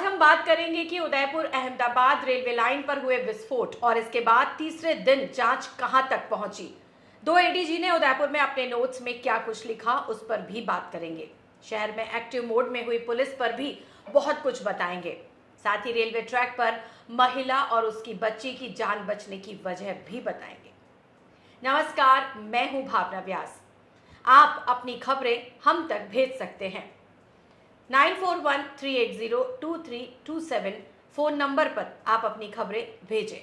हम बात करेंगे कि उदयपुर अहमदाबाद रेलवे लाइन पर हुए विस्फोट और इसके बाद तीसरे दिन जाँच कहाँ तक पहुँची। दो एडीजी ने उदयपुर में अपने नोट्स में क्या कुछ लिखा, उस पर भी बात करेंगे। शहर में एक्टिव मोड में हुई पुलिस पर भी बहुत कुछ बताएँगे। साथ ही रेलवे ट्रैक पर महिला और उसकी बच्ची की जान बचने की वजह भी बताएँगे। नमस्कार, मैं हूँ भावना व्यास। आप अपनी खबरें हम तक भेज सकते हैं। Nine four one three eight zero two three two seven phone number पर आप अपनी खबरें भेजें।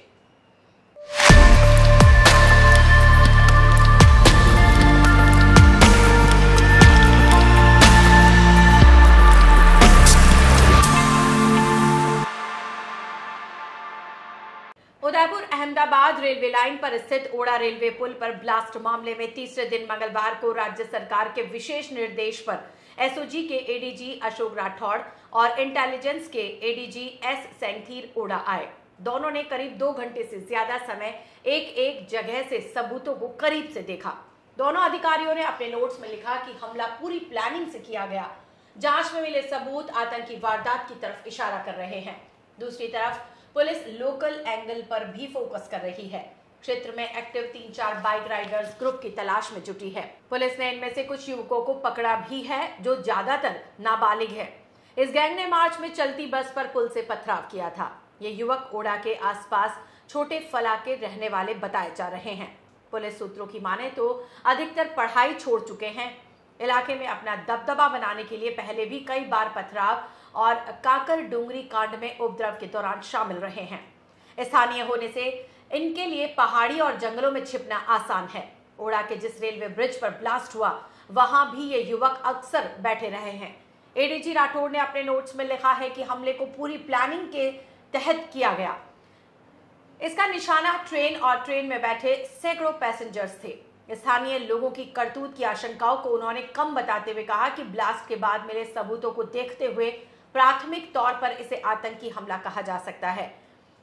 उदयपुर अहमदाबाद रेलवे लाइन पर स्थित ओड़ा रेलवे पुल पर ब्लास्ट मामले में तीसरे दिन मंगलवार को राज्य सरकार के विशेष निर्देश पर एसओजी के एडीजी अशोक राठौड़ और इंटेलिजेंस के एडीजी एस सेंथीर ओड़ा आए। दोनों ने करीब दो घंटे से ज़्यादा समय एक एक जगह से सबूतों को करीब से देखा। दोनों अधिकारियों ने अपने नोट्स में लिखा कि हमला पूरी प्लानिंग से किया गया, जाँच में मिले सबूत आतंकी वारदात की तरफ़ इशारा कर रहे हैं। दूसरी तरफ़, पुलिस लोकल एंगल पर भी फोकस कर रही है। क्षेत्र में एक्टिव तीन चार बाइक राइडर्स ग्रुप की तलाश में जुटी है। पुलिस ने इनमें से कुछ युवकों को पकड़ा भी है, जो ज़्यादातर नाबालिग है। इस गैंग ने मार्च में चलती बस पर पुल से पथराव किया था। ये युवक ओड़ा के आसपास छोटे फला के रहने वाले बताए जा रहे हैं। पुलिस सूत्रों की माने तो अधिकतर पढ़ाई छोड़ चुके हैं। इलाके में अपना दबदबा बनाने के लिए पहले भी कई बार पथराव और काकर डूंगरी कांड में उपद्रव के दौरान शामिल रहे हैं। स्थानीय होने से इनके लिए पहाड़ी और जंगलों में छिपना आसान है। ओड़ा के जिस रेलवे ब्रिज पर ब्लास्ट हुआ, वहाँ भी ये युवक अक्सर बैठे रहे हैं। एडीजी राठौड़ ने अपने नोट्स में लिखा है कि हमले को पूरी प्लानिंग के तहत किया गया। इसका निशाना ट्रेन और ट्रेन में बैठे सैकड़ों पैसेंजर्स थे। स्थानीय लोगों की करतूत की आशंकाओं को उन्होंने कम बताते हुए कहा कि ब्लास्ट के बाद मिले सबूतों को देखते हुए प्राथमिक तौर पर इसे आतंकी हमला कहा जा सकता है।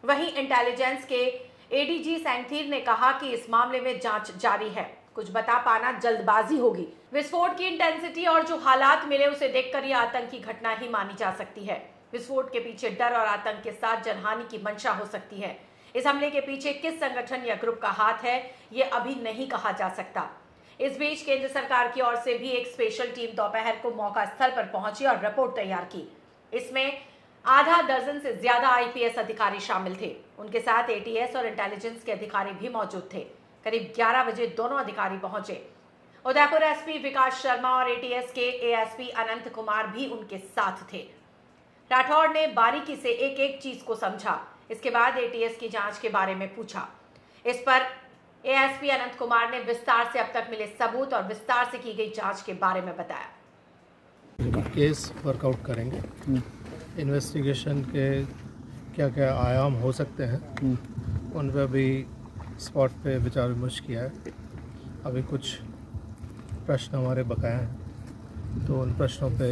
वहीं इंटेलिजेंस के एडीजी सैंथीर ने कहा कि इस मामले में जाँच जारी है। कुछ बता पाना जल्दबाजी होगी। विस्फोट की इंटेंसिटी और जो हालात मिले उसे देखकर यह आतंकी घटना ही मानी जा सकती है। विस्फोट के पीछे डर और आतंक के साथ जनहानि की मंशा हो सकती है। इस हमले के पीछे किस संगठन या ग्रुप का हाथ है ये अभी नहीं कहा जा सकता। इस बीच केंद्र सरकार की ओर से भी एक स्पेशल टीम दोपहर को मौका स्थल पर पहुँची और रिपोर्ट तैयार की। इसमें आधा दर्जन से ज़्यादा आईपीएस अधिकारी शामिल थे। उनके साथ एटीएस और इंटेलिजेंस के अधिकारी भी मौजूद थे। करीब 11 बजे दोनों अधिकारी पहुँचे। उदयपुर एसपी विकास शर्मा और एटीएस के एएसपी अनंत कुमार भी उनके साथ थे। राठौड़ ने बारीकी से एक एक चीज़ को समझा। इसके बाद एटीएस की जाँच के बारे में पूछा। इस पर एएसपी अनंत कुमार ने विस्तार से अब तक मिले सबूत और विस्तार से की गई जाँच के बारे में बताया। केस वर्कआउट करेंगे। इन्वेस्टिगेशन के क्या क्या आयाम हो सकते हैं उन पर भी स्पॉट पे विचार विमर्श किया है। अभी कुछ प्रश्न हमारे बकाया हैं तो उन प्रश्नों पे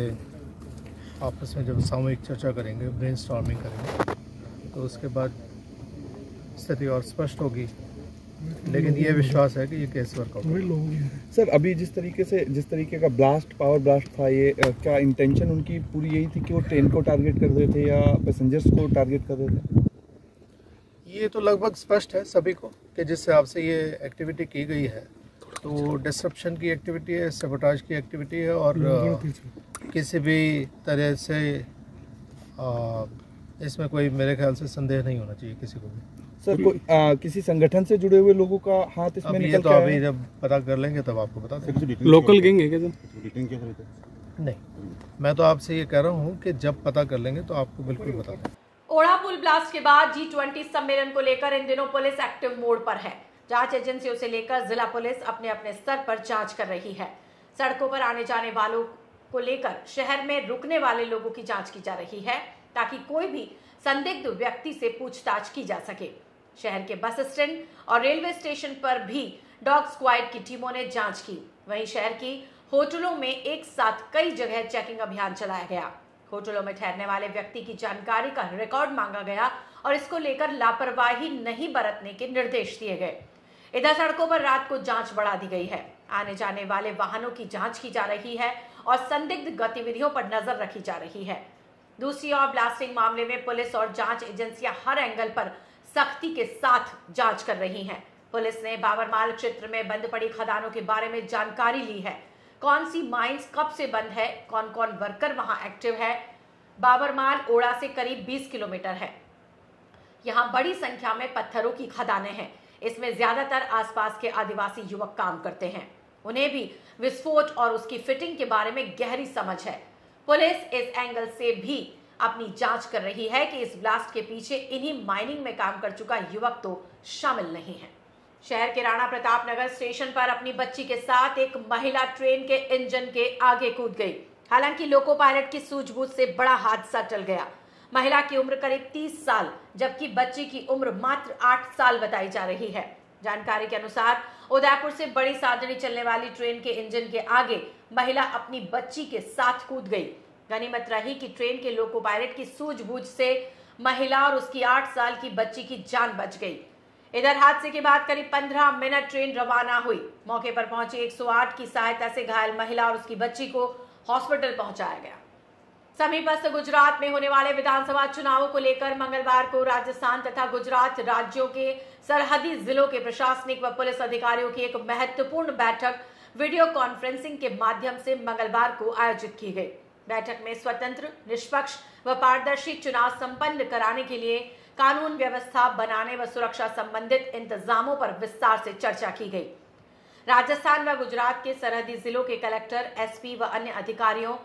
आपस में जब सामूहिक चर्चा करेंगे ब्रेन करेंगे तो उसके बाद स्थिति और स्पष्ट होगी। लेकिन ये विश्वास है कि ये केस वर्कआउट सर अभी जिस तरीके से जिस तरीके का ब्लास्ट पावर ब्लास्ट था ये क्या इंटेंशन उनकी पूरी यही थी कि वो ट्रेन को टारगेट कर रहे थे या पैसेंजर्स को टारगेट कर रहे थे ये तो लगभग स्पष्ट है सभी को कि जिस हिसाब से ये एक्टिविटी की गई है तो डिस्ट्रप्शन की एक्टिविटी है सबोटाज की एक्टिविटी है और किसी भी तरह से इसमें कोई मेरे ख्याल से संदेह नहीं होना चाहिए किसी को भी। सर कोई अ, किसी संगठन से जुड़े हुए लोगों का हाथ इसमें निकल तो अभी जब पता कर लेंगे तब आपको बता देंगे। लोकल गैंग है क्या सर? नहीं मैं तो आपसे ये कह रहा हूँ कि जब पता कर लेंगे तो आपको बिल्कुल बता देंगे ओढ़ा पुल ब्लास्ट के बाद जी ट्वेंटी सम्मेलन को लेकर इन दिनों पुलिस एक्टिव मोड पर है। जाँच एजेंसियों से लेकर जिला पुलिस अपने अपने स्तर पर जाँच कर रही है। सड़कों पर आने जाने वालों को लेकर शहर में रुकने वाले लोगों की जाँच की जा रही है ताकि कोई भी संदिग्ध व्यक्ति से पूछताछ की जा सके। शहर के बस स्टैंड और रेलवे स्टेशन पर भी डॉग स्क्वाड की टीमों ने जाँच की। वहीं शहर की होटलों में एक साथ कई जगह चेकिंग अभियान चलाया गया। होटलों में ठहरने वाले व्यक्ति की जानकारी का रिकॉर्ड मांगा गया और इसको लेकर लापरवाही नहीं बरतने के निर्देश दिए गए। इधर सड़कों पर रात को जाँच बढ़ा दी गई है। आने जाने वाले वाहनों की जाँच की जा रही है और संदिग्ध गतिविधियों पर नज़र रखी जा रही है। दूसरी ओर ब्लास्टिंग मामले में पुलिस और जाँच एजेंसियाँ हर एंगल पर सख्ती के साथ जाँच कर रही हैं। पुलिस ने बाबरमाल क्षेत्र में बंद पड़ी खदानों के बारे में जानकारी ली है। कौन सी माइंस कब से बंद है? कौन कौन वर्कर वहाँ एक्टिव है? बाबरमाल ओड़ा से करीब 20 किलोमीटर है। यहाँ बड़ी संख्या में पत्थरों की खदानें हैं। इसमें ज़्यादातर आसपास के आदिवासी युवक काम करते हैं। उन्हें भी विस्फोट और उसकी फिटिंग के बारे में गहरी समझ है। पुलिस इस एंगल से भी अपनी जाँच कर रही है कि इस ब्लास्ट के पीछे इन्हीं माइनिंग में काम कर चुका युवक तो शामिल नहीं है। शहर के राणा प्रताप नगर स्टेशन पर अपनी बच्ची के साथ एक महिला ट्रेन के इंजन के आगे कूद गई। हालाँकि लोको पायलट की सूझबूझ से बड़ा हादसा टल गया। महिला की उम्र करीब 30 साल, जबकि बच्ची की उम्र मात्र 8 साल बताई जा रही है। जानकारी के अनुसार, उदयपुर से बड़ी साधनी चलने वाली ट्रेन के इंजन के आगे महिला अपनी बच्ची के साथ कूद गई। गनीमत रही कि ट्रेन के लोको पायलट की सूझबूझ से महिला और उसकी आठ साल की बच्ची की जान बच गई। इधर हादसे के बाद करीब 15 मिनट ट्रेन रवाना हुई। मौके पर पहुँची 108 की सहायता से घायल महिला और उसकी बच्ची को हॉस्पिटल पहुँचाया गया। समीपस्थ गुजरात में होने वाले विधानसभा चुनावों को लेकर मंगलवार को राजस्थान तथा गुजरात राज्यों के सरहदी जिलों के प्रशासनिक व पुलिस अधिकारियों की एक महत्वपूर्ण बैठक वीडियो कॉन्फ्रेंसिंग के माध्यम से मंगलवार को आयोजित की गई। बैठक में स्वतंत्र, निष्पक्ष व पारदर्शी चुनाव संपन्न कराने के लिए कानून व्यवस्था बनाने व सुरक्षा संबंधित इंतजामों पर विस्तार से चर्चा की गई। राजस्थान व गुजरात के सरहदी जिलों के कलेक्टर, एसपी व अन्य अधिकारियों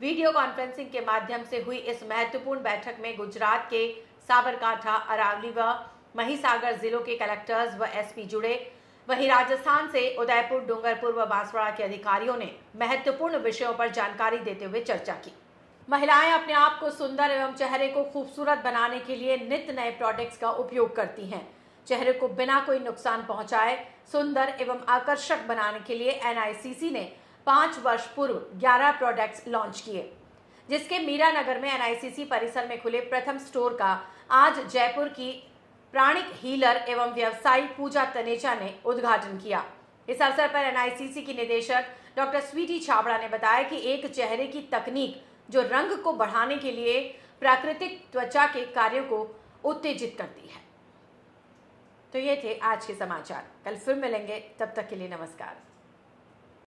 वीडियो कॉन्फ्रेंसिंग के माध्यम से हुई इस महत्वपूर्ण बैठक में गुजरात के साबरकांठा, अरावली व महिसागर जिलों के कलेक्टर्स व एसपी जुड़े। वहीं राजस्थान से उदयपुर, डूंगरपुर व बांसवाड़ा के अधिकारियों ने महत्वपूर्ण विषयों पर जानकारी देते हुए चर्चा की। महिलाएँ अपने आप को सुंदर एवं चेहरे को खूबसूरत बनाने के लिए नित्य नए प्रोडक्ट्स का उपयोग करती हैं। चेहरे को बिना कोई नुकसान पहुँचाए, सुंदर एवं आकर्षक बनाने के लिए एनआईसीसी ने पाँच वर्ष पूर्व 11 प्रोडक्ट्स लॉन्च किए, जिसके मीरा नगर में एनआईसीसी परिसर में खुले प्रथम स्टोर का आज जयपुर की प्राणिक हीलर एवं व्यवसायी पूजा तनेजा ने उद्घाटन किया। इस अवसर पर एनआईसीसी की निदेशक डॉक्टर स्वीटी छाबड़ा ने बताया कि एक चेहरे की तकनीक जो रंग को बढ़ाने के लिए प्राकृतिक त्वचा के कार्यों को उत्तेजित करती है। तो ये थे आज के समाचार। कल फिर मिलेंगे। तब तक के लिए नमस्कार।